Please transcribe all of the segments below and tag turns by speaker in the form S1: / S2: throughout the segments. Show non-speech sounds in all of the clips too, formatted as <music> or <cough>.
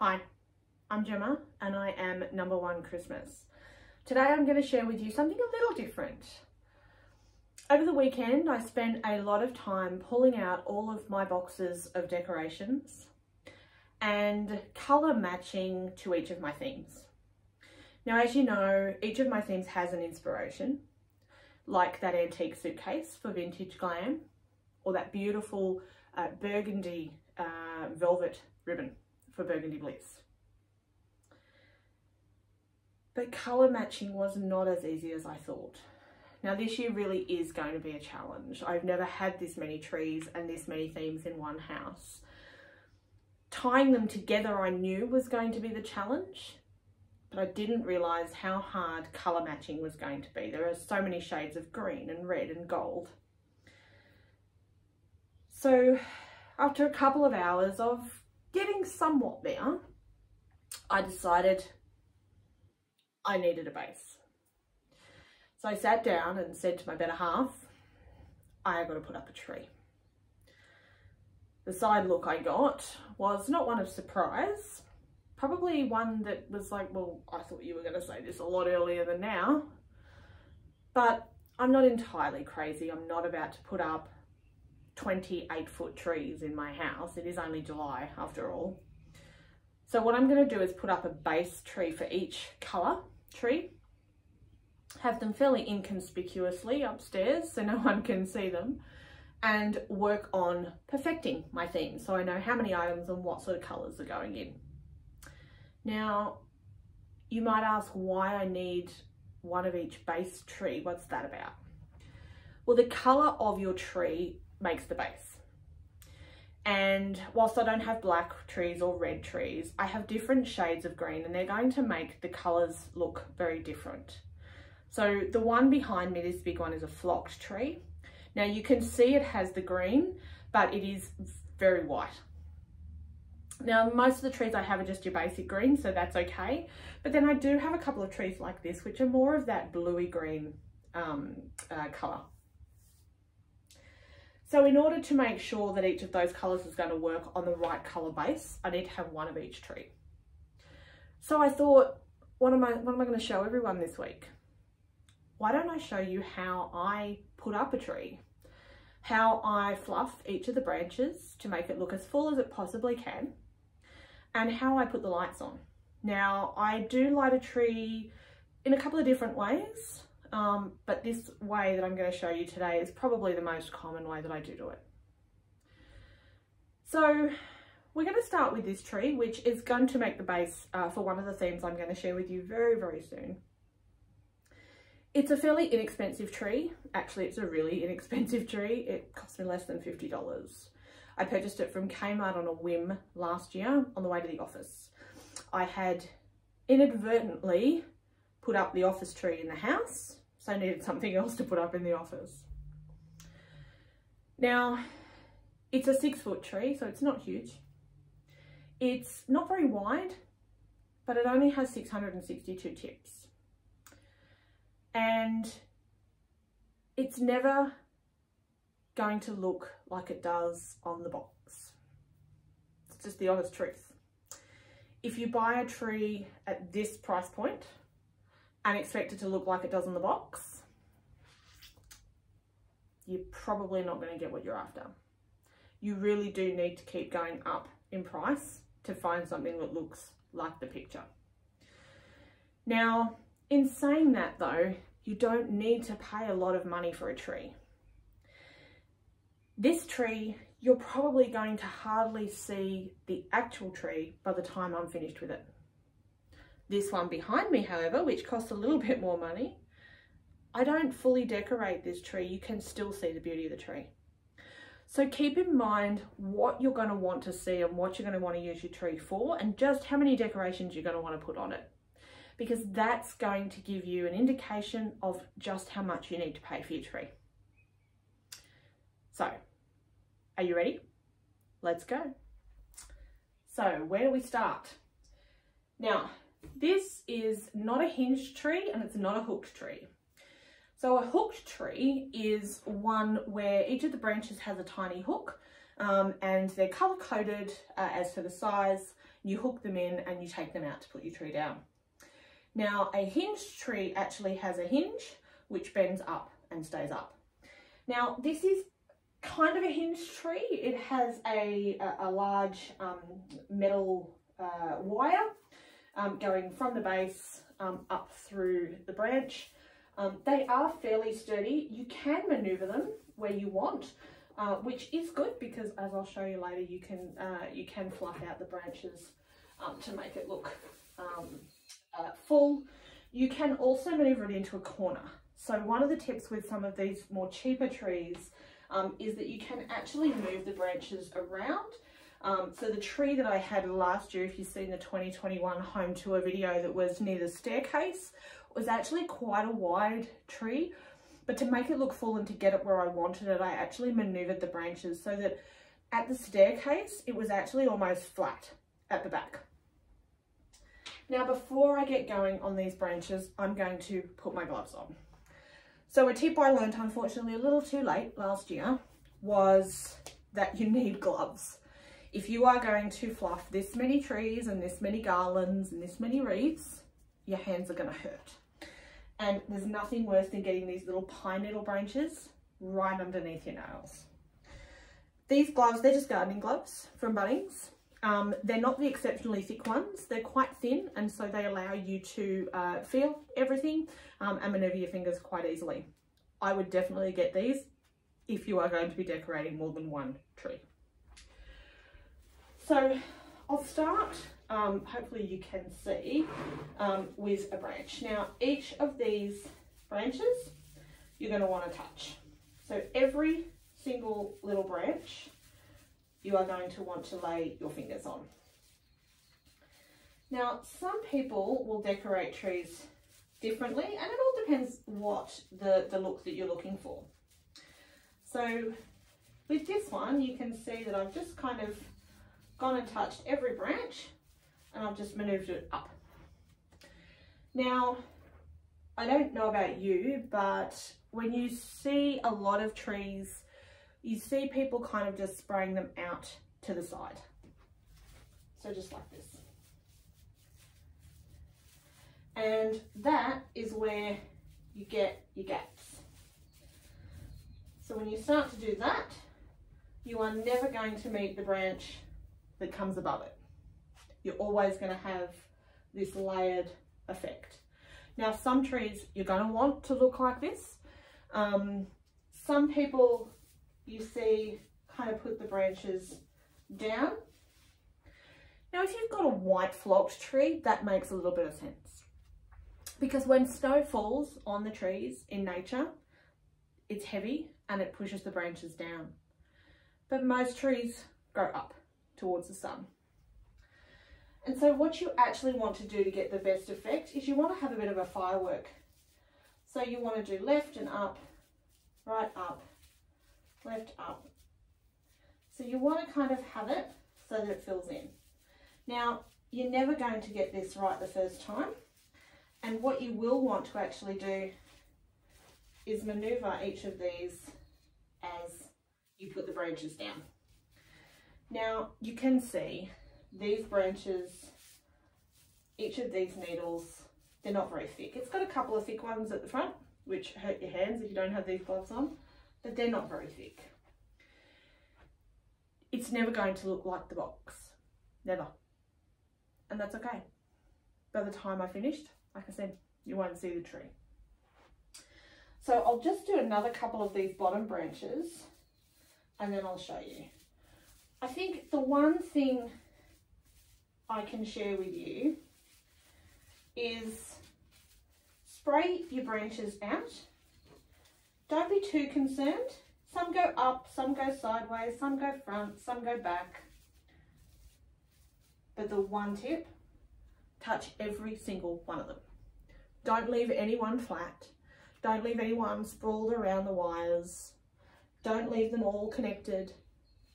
S1: Hi, I'm Gemma and I am number one Christmas. Today I'm going to share with you something a little different. Over the weekend I spent a lot of time pulling out all of my boxes of decorations and colour matching to each of my themes. Now as you know, each of my themes has an inspiration, like that antique suitcase for Vintage Glam or that beautiful uh, burgundy uh, velvet ribbon for Burgundy Bliss. But colour matching was not as easy as I thought. Now this year really is going to be a challenge. I've never had this many trees and this many themes in one house. Tying them together I knew was going to be the challenge, but I didn't realise how hard colour matching was going to be. There are so many shades of green and red and gold. So after a couple of hours of getting somewhat there, I decided I needed a base. So I sat down and said to my better half, "I've got to put up a tree. The side look I got was not one of surprise, probably one that was like, well, I thought you were going to say this a lot earlier than now, but I'm not entirely crazy. I'm not about to put up 28 foot trees in my house. It is only July after all. So what I'm going to do is put up a base tree for each colour tree. Have them fairly inconspicuously upstairs so no <laughs> one can see them and work on perfecting my theme so I know how many items and what sort of colours are going in. Now, you might ask why I need one of each base tree. What's that about? Well, the colour of your tree makes the base. And whilst I don't have black trees or red trees, I have different shades of green and they're going to make the colours look very different. So the one behind me, this big one is a flocked tree. Now you can see it has the green, but it is very white. Now, most of the trees I have are just your basic green, so that's okay. But then I do have a couple of trees like this, which are more of that bluey green um, uh, colour. So in order to make sure that each of those colours is going to work on the right colour base, I need to have one of each tree. So I thought, what am I, what am I going to show everyone this week? Why don't I show you how I put up a tree? How I fluff each of the branches to make it look as full as it possibly can and how I put the lights on. Now I do light a tree in a couple of different ways. Um, but this way that I'm going to show you today is probably the most common way that I do do it. So we're going to start with this tree, which is going to make the base uh, for one of the themes I'm going to share with you very, very soon. It's a fairly inexpensive tree. Actually, it's a really <laughs> inexpensive tree. It cost me less than $50. I purchased it from Kmart on a whim last year on the way to the office. I had inadvertently put up the office tree in the house so I needed something else to put up in the office. Now, it's a six foot tree, so it's not huge. It's not very wide, but it only has 662 tips. And it's never going to look like it does on the box. It's just the honest truth. If you buy a tree at this price point, and expect it to look like it does in the box, you're probably not going to get what you're after. You really do need to keep going up in price to find something that looks like the picture. Now, in saying that though, you don't need to pay a lot of money for a tree. This tree, you're probably going to hardly see the actual tree by the time I'm finished with it. This one behind me, however, which costs a little <laughs> bit more money, I don't fully decorate this tree. You can still see the beauty of the tree. So keep in mind what you're going to want to see and what you're going to want to use your tree for and just how many decorations you're going to want to put on it. Because that's going to give you an indication of just how much you need to pay for your tree. So, are you ready? Let's go. So, where do we start? Now, this is not a hinged tree and it's not a hooked tree. So a hooked tree is one where each of the branches has a tiny hook um, and they're color coded uh, as to the size. you hook them in and you take them out to put your tree down. Now a hinged tree actually has a hinge which bends up and stays up. Now this is kind of a hinged tree. It has a, a, a large um, metal uh, wire um, going from the base um, up through the branch. Um, they are fairly sturdy. You can maneuver them where you want, uh, which is good because as I'll show you later, you can uh, you can fluff out the branches um, to make it look um, uh, full. You can also maneuver it into a corner. So one of the tips with some of these more cheaper trees um, is that you can actually move the branches around. Um, so the tree that I had last year, if you've seen the 2021 home tour video that was near the staircase, was actually quite a wide tree. But to make it look full and to get it where I wanted it, I actually maneuvered the branches so that at the staircase, it was actually almost flat at the back. Now, before I get going on these branches, I'm going to put my gloves on. So a tip I learned, unfortunately, a little too late last year was that you need gloves. If you are going to fluff this many trees and this many garlands and this many wreaths, your hands are going to hurt. And there's nothing worse than getting these little pine needle branches right underneath your nails. These gloves, they're just gardening gloves from Bunnings. Um, they're not the exceptionally thick ones. They're quite thin and so they allow you to uh, feel everything um, and maneuver your fingers quite easily. I would definitely get these if you are going to be decorating more than one tree. So I'll start, um, hopefully you can see, um, with a branch. Now each of these branches you're going to want to touch. So every single little branch you are going to want to lay your fingers on. Now, some people will decorate trees differently and it all depends what the, the look that you're looking for. So with this one, you can see that I've just kind of gone and touched every branch and I've just maneuvered it up. Now, I don't know about you, but when you see a lot of trees you see people kind of just spraying them out to the side. So just like this. And that is where you get your gaps. So when you start to do that, you are never going to meet the branch that comes above it. You're always going to have this layered effect. Now some trees you're going to want to look like this. Um, some people you see kind of put the branches down. Now if you've got a white flocked tree, that makes a little bit of sense. Because when snow falls on the trees in nature, it's heavy and it pushes the branches down. But most trees grow up towards the sun. And so what you actually want to do to get the best effect is you want to have a bit of a firework. So you want to do left and up, right up, left up. So you want to kind of have it so that it fills in. Now, you're never going to get this right the first time. And what you will want to actually do is maneuver each of these as you put the branches down. Now, you can see these branches, each of these needles, they're not very thick. It's got a couple of thick ones at the front, which hurt your hands if you don't have these gloves on but they're not very thick. It's never going to look like the box. Never. And that's okay. By the time I finished, like I said, you won't see the tree. So I'll just do another couple of these bottom branches and then I'll show you. I think the one thing I can share with you is spray your branches out don't be too concerned. Some go up, some go sideways, some go front, some go back. But the one tip, touch every single one of them. Don't leave anyone flat. Don't leave anyone sprawled around the wires. Don't leave them all connected.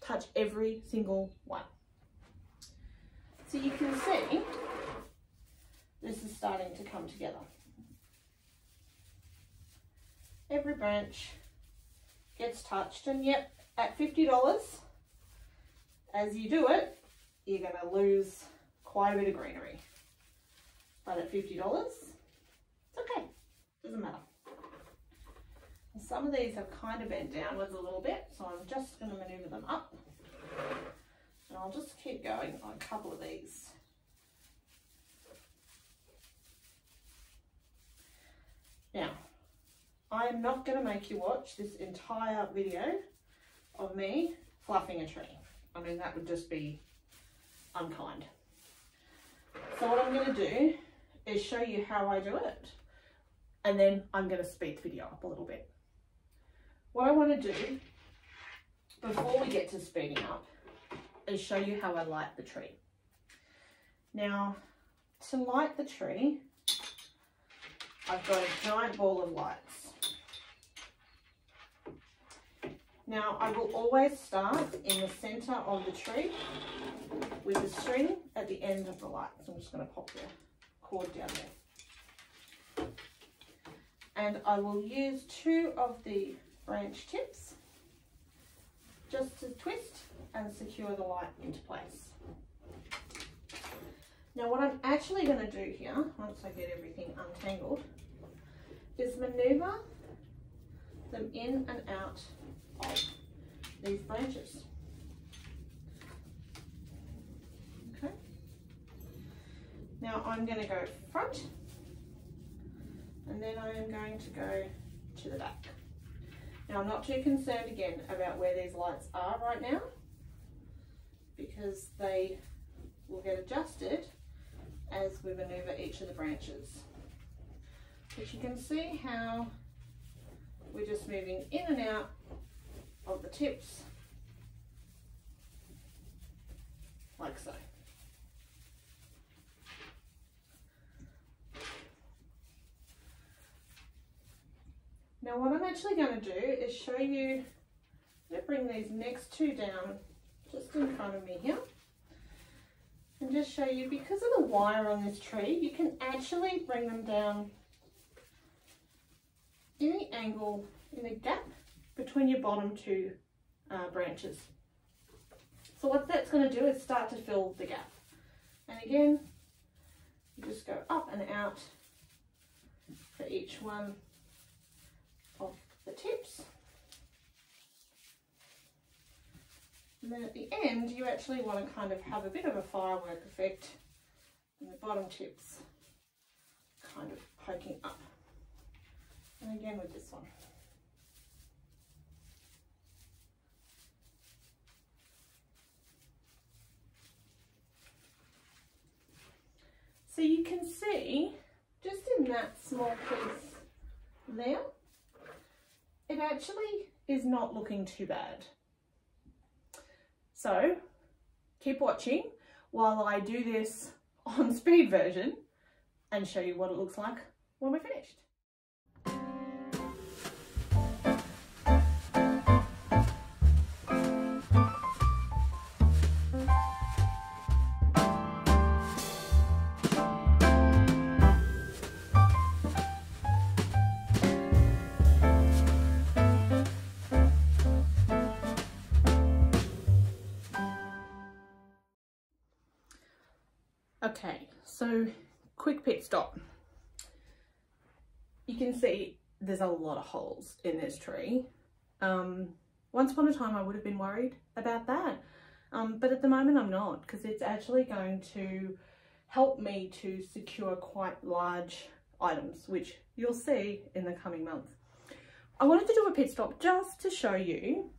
S1: Touch every single one. So you can see this is starting to come together every branch gets touched and yet at $50 as you do it you're going to lose quite a bit of greenery. But at $50, it's okay, doesn't matter. Some of these have kind of bent downwards a little bit, so I'm just going to maneuver them up. And I'll just keep going on a couple of these. Now, I am not going to make you watch this entire video of me fluffing a tree. I mean, that would just be unkind. So what I'm going to do is show you how I do it. And then I'm going to speed the video up a little bit. What I want to do before we get to speeding up is show you how I light the tree. Now, to light the tree, I've got a giant ball of lights. Now I will always start in the centre of the tree with the string at the end of the light. So I'm just going to pop the cord down there. And I will use two of the branch tips just to twist and secure the light into place. Now what I'm actually going to do here, once I get everything untangled, is manoeuvre them in and out of these branches. Okay. Now I'm going to go front and then I am going to go to the back. Now I'm not too concerned again about where these lights are right now because they will get adjusted as we maneuver each of the branches. But you can see how we're just moving in and out of the tips like so. Now what I'm actually going to do is show you, let bring these next two down just in front of me here and just show you because of the wire on this tree you can actually bring them down in the angle in the gap between your bottom two uh, branches. So what that's going to do is start to fill the gap. And again, you just go up and out for each one of the tips. And then at the end, you actually want to kind of have a bit of a firework effect and the bottom tips kind of poking up. And again with this one. So you can see, just in that small piece there, it actually is not looking too bad. So keep watching while I do this <laughs> on speed version and show you what it looks like when we're finished. Okay, so quick pit stop. You can see there's a lot of holes in this tree. Um, once upon a time I would have been worried about that, um, but at the moment I'm not because it's actually going to help me to secure quite large items, which you'll see in the coming months. I wanted to do a pit stop just to show you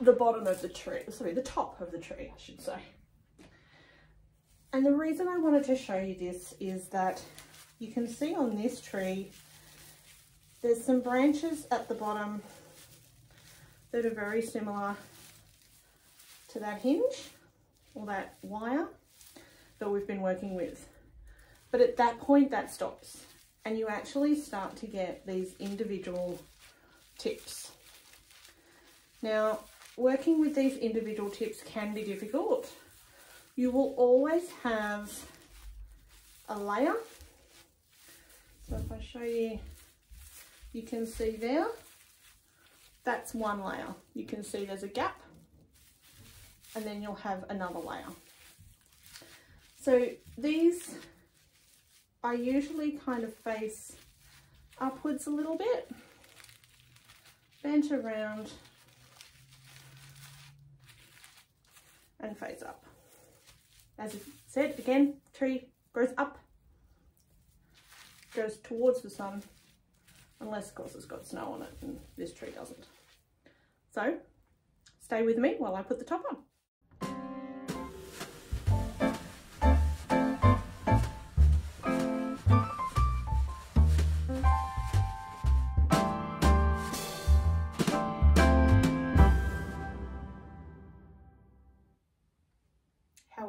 S1: the bottom of the tree, sorry, the top of the tree, I should say. And the reason I wanted to show you this is that you can see on this tree, there's some branches at the bottom that are very similar to that hinge or that wire that we've been working with. But at that point, that stops and you actually start to get these individual tips. Now, working with these individual tips can be difficult. You will always have a layer. So if I show you, you can see there, that's one layer. You can see there's a gap and then you'll have another layer. So these I usually kind of face upwards a little bit, bent around and face up. As I said, again, tree grows up, goes towards the sun, unless of course it's got snow on it and this tree doesn't. So stay with me while I put the top on.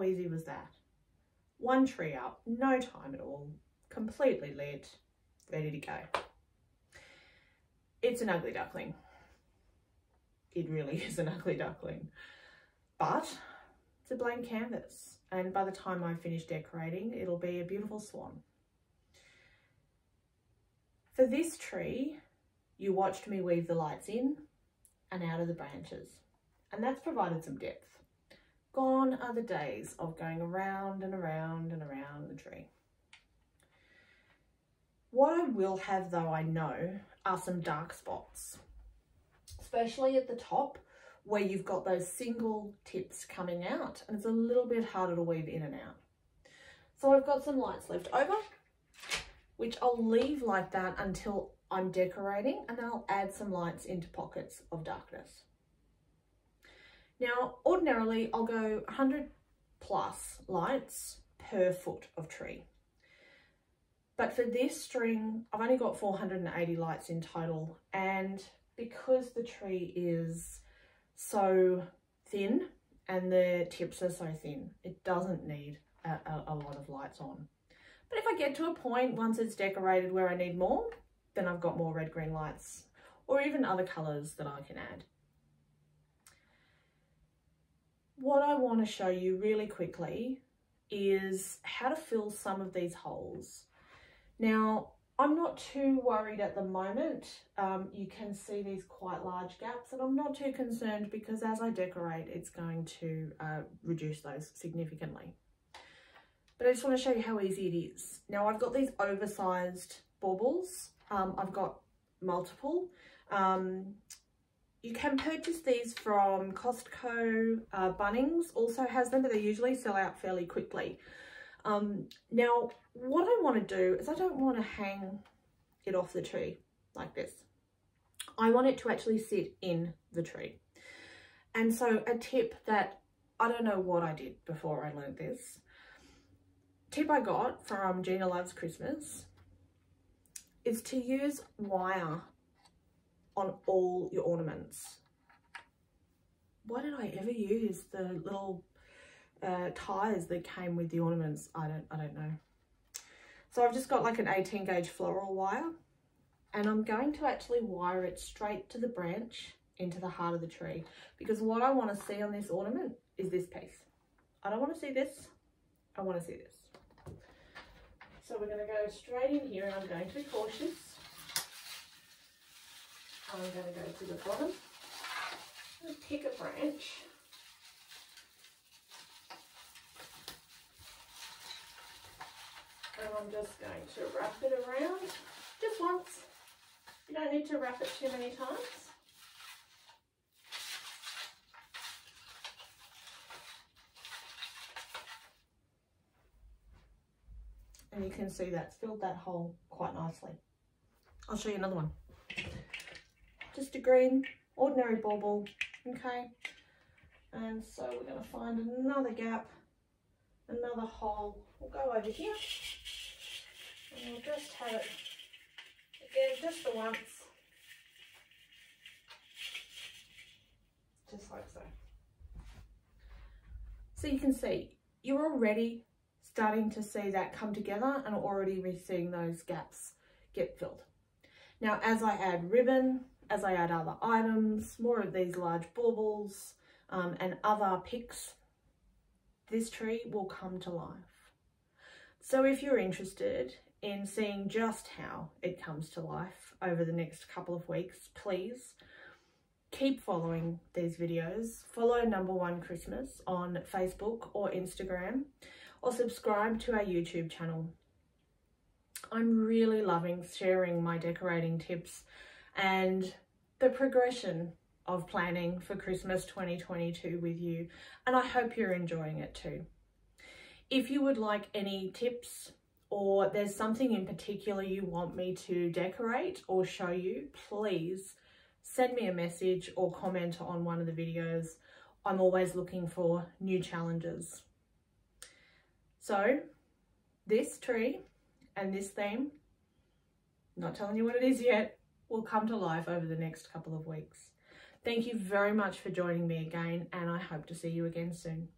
S1: Easy was that? One tree up, no time at all, completely lit, ready to go. It's an ugly duckling. It really <laughs> is an ugly duckling. But it's a blank canvas. And by the time I finish decorating, it'll be a beautiful swan. For this tree, you watched me weave the lights in and out of the branches. And that's provided some depth. Gone are the days of going around and around and around the tree. What I will have though, I know, are some dark spots, especially at the top where you've got those single tips coming out and it's a little bit harder to weave in and out. So I've got some lights left over, which I'll leave like that until I'm decorating and then I'll add some lights into pockets of darkness. Now, ordinarily I'll go 100 plus lights per foot of tree. But for this string, I've only got 480 lights in total. And because the tree is so thin and the tips are so thin, it doesn't need a, a, a lot of lights on. But if I get to a point once it's decorated where I need more, then I've got more red green lights or even other colours that I can add what I want to show you really quickly is how to fill some of these holes. Now, I'm not too worried at the moment. Um, you can see these quite large gaps and I'm not too concerned because as I decorate, it's going to uh, reduce those significantly. But I just want to show you how easy it is. Now I've got these oversized baubles. Um, I've got multiple. Um, you can purchase these from Costco. Uh, Bunnings also has them, but they usually sell out fairly quickly. Um, now, what I want to do is I don't want to hang it off the tree like this. I want it to actually sit in the tree. And so a tip that I don't know what I did before I learned this. Tip I got from Gina Loves Christmas is to use wire on all your ornaments. Why did I ever use the little uh, ties that came with the ornaments? I don't, I don't know. So I've just got like an 18 gauge floral wire and I'm going to actually wire it straight to the branch into the heart of the tree because what I want to see on this ornament is this piece. I don't want to see this, I want to see this. So we're going to go straight in here and I'm going to be cautious I'm going to go to the bottom and pick a branch. And I'm just going to wrap it around just once. You don't need to wrap it too many times. And you can see that's filled that hole quite nicely. I'll show you another one just a green, ordinary bauble, okay? And so we're going to find another gap, another hole. We'll go over here and we'll just have it, again, just the once. Just like so. So you can see, you're already starting to see that come together and already we're seeing those gaps get filled. Now, as I add ribbon, as I add other items, more of these large baubles um, and other picks, this tree will come to life. So if you're interested in seeing just how it comes to life over the next couple of weeks, please keep following these videos. Follow Number One Christmas on Facebook or Instagram or subscribe to our YouTube channel. I'm really loving sharing my decorating tips and the progression of planning for Christmas 2022 with you and I hope you're enjoying it too. If you would like any tips or there's something in particular you want me to decorate or show you, please send me a message or comment on one of the videos. I'm always looking for new challenges. So this tree and this theme, not telling you what it is yet, will come to life over the next couple of weeks. Thank you very much for joining me again and I hope to see you again soon.